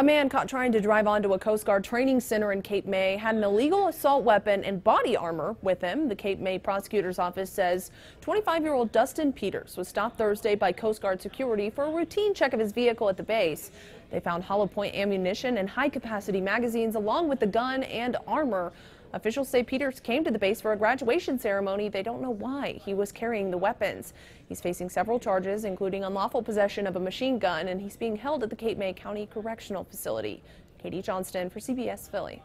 A man caught trying to drive onto a Coast Guard training center in Cape May had an illegal assault weapon and body armor with him. The Cape May prosecutor's office says 25-year-old Dustin Peters was stopped Thursday by Coast Guard security for a routine check of his vehicle at the base. They found hollow point ammunition and high-capacity magazines along with the gun and armor. Officials say Peters came to the base for a graduation ceremony. They don't know why he was carrying the weapons. He's facing several charges, including unlawful possession of a machine gun, and he's being held at the Cape May County Correctional Facility. Katie Johnston for CBS Philly.